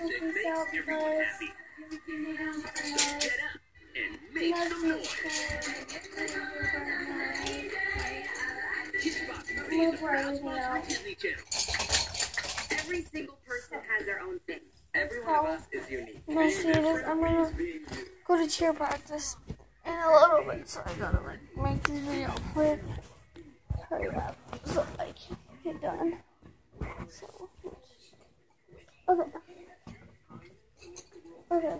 out because Let's move everything out. Every single person has their own thing. Every one of us is unique. When I see this, I'm gonna go to cheer practice in a little bit, so I gotta like make this video quick. Hurry up, so I can get done. So, okay, okay.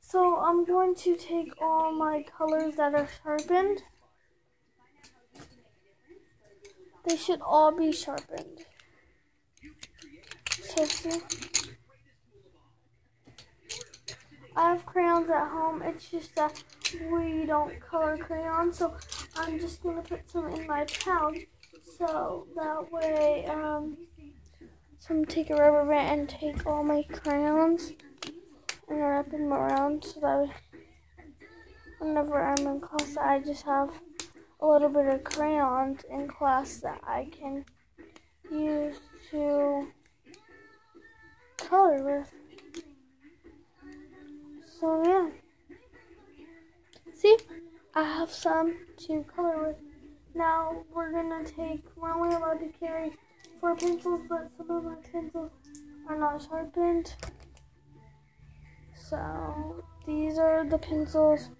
So I'm going to take all my colors that are sharpened. They should all be sharpened. I have crayons at home. It's just that we don't color crayons, so I'm just gonna put some in my pouch, so that way, um, so I'm gonna take a rubber band and take all my crayons and wrap them around, so that whenever I'm in class, I just have a little bit of crayons in class that I can use to color with. So yeah. See, I have some to color with. Now we're gonna take, we're only allowed to carry four pencils, but some of my pencils are not sharpened. So these are the pencils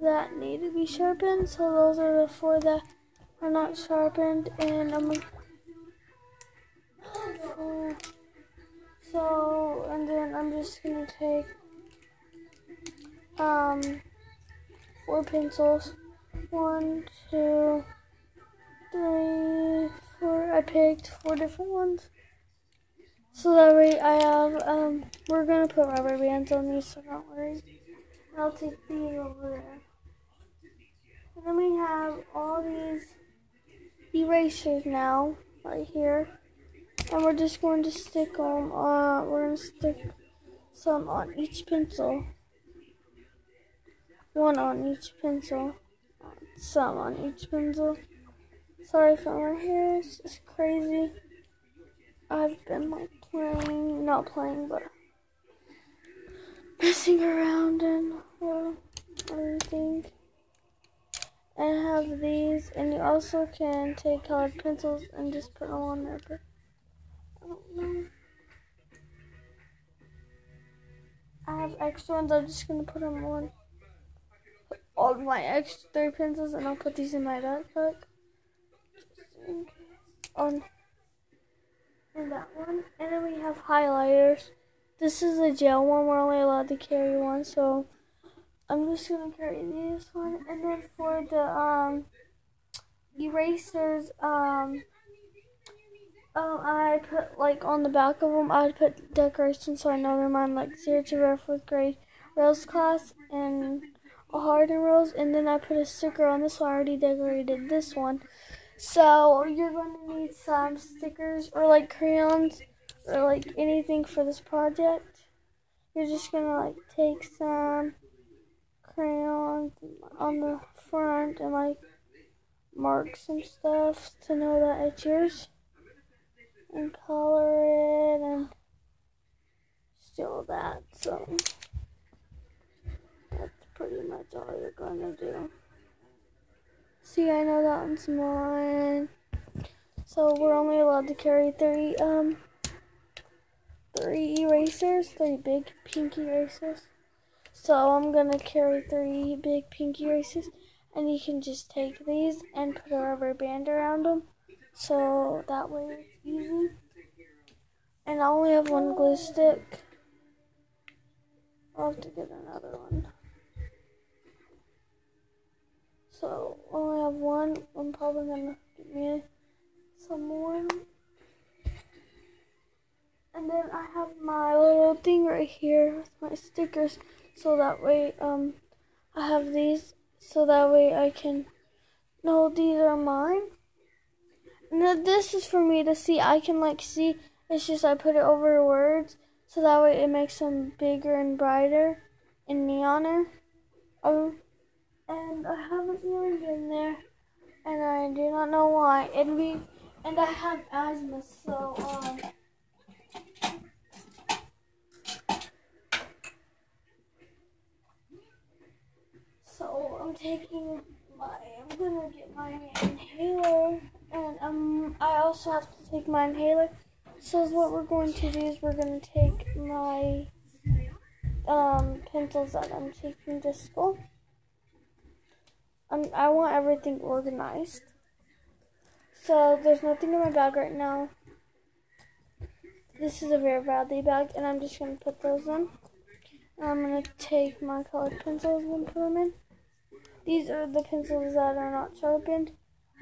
that need to be sharpened. So those are the four that are not sharpened, and I'm gonna. So and then I'm just gonna take um, four pencils. One, two, three, four. I picked four different ones. So that way I have, um, we're to put rubber bands on these, so don't worry. I'll take these over there. And then we have all these erasers now, right here. And we're just going to stick them, uh, we're to stick some on each pencil one on each pencil, some on each pencil. Sorry for my hair, it's just crazy. I've been like playing, not playing, but messing around and uh, everything. And have these, and you also can take colored pencils and just put them on there, but I don't know. I have extra ones, I'm just gonna put them on all my extra three pencils and I'll put these in my backpack. On and that one. And then we have highlighters. This is a gel one. We're only allowed to carry one, so I'm just gonna carry this one. And then for the um erasers, um um, I put like on the back of them. I put decorations so I know they're mine, like zero to fourth grade Rose class and harden rolls and then I put a sticker on this one. I already decorated this one. So you're going to need some stickers or like crayons or like anything for this project. You're just going to like take some crayons on the front and like mark some stuff to know that it's yours and color it and still that so that's pretty much all you're gonna do. See, I know that one's mine. So we're only allowed to carry three, um, three erasers, three big pink erasers. So I'm gonna carry three big pink erasers, and you can just take these and put a rubber band around them. So that way it's easy. And I only have one glue stick. I'll have to get another one. So I only have one. I'm probably gonna get me some more. And then I have my little thing right here with my stickers. So that way, um, I have these. So that way I can know these are mine. And this is for me to see. I can like see. It's just I put it over words. So that way it makes them bigger and brighter and neoner. Oh and I haven't really been there, and I do not know why. And we, and I have asthma, so um. So I'm taking my, I'm gonna get my inhaler, and um, I also have to take my inhaler. So what we're going to do is we're gonna take my um pencils that I'm taking to school. Um, I want everything organized. So there's nothing in my bag right now. This is a Vera Bradley bag, and I'm just gonna put those in. I'm gonna take my colored pencils and put them in. These are the pencils that are not sharpened.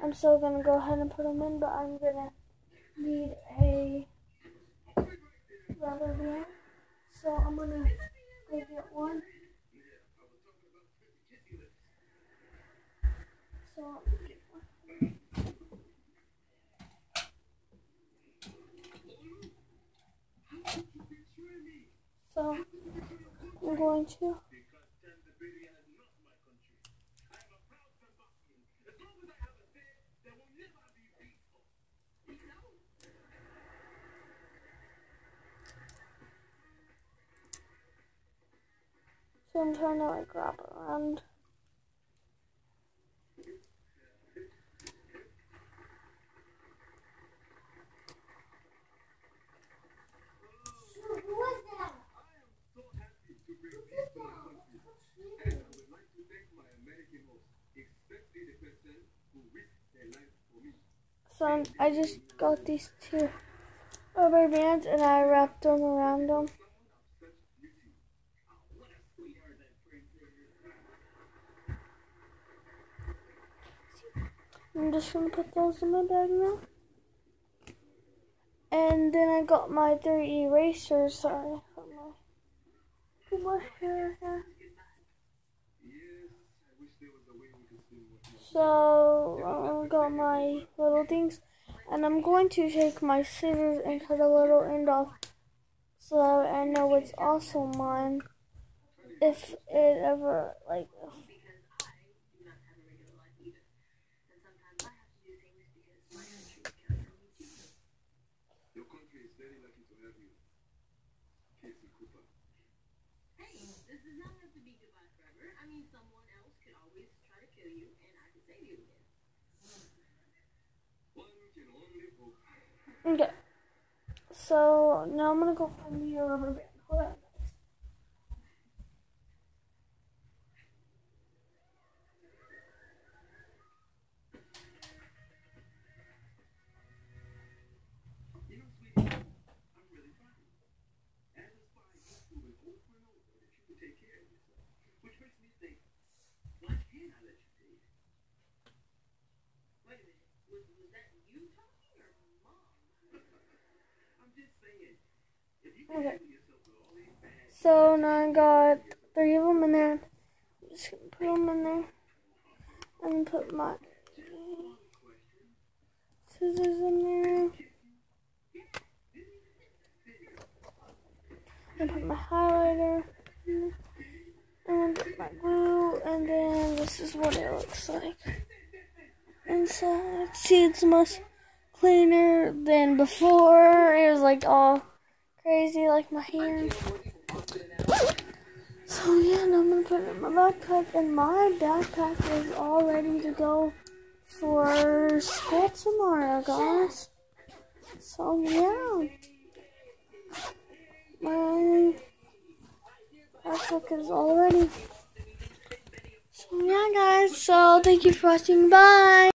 I'm still gonna go ahead and put them in, but I'm gonna need a rubber band. So I'm gonna go get one. So I'm going to. So I'm trying to like wrap around. I'm, just got these two rubber bands and I wrapped them around them. I'm just gonna put those in my bag now. And then I got my three erasers. Sorry, put my, put my hair here. So I my little things, and I'm going to take my scissors and cut a little end off, so I know it's also mine. If it ever like. Your country is very lucky to have you. Casey Cooper. Hey, this does not have to be goodbye forever. I mean, someone else could always try to kill you, and I could save you again. One can only hope. Okay. So now I'm gonna go find me a rubber band. Okay. So now I got three of them in there. I'm just gonna put them in there and put my scissors in there. And put my highlighter and put my glue, and then this is what it looks like inside. See, it's much cleaner than before. It was like all crazy, like my hair. So yeah, I'm gonna put it in my backpack, and my backpack is all ready to go for school tomorrow, guys. So yeah, my backpack is all ready. So yeah, guys. So thank you for watching. Bye.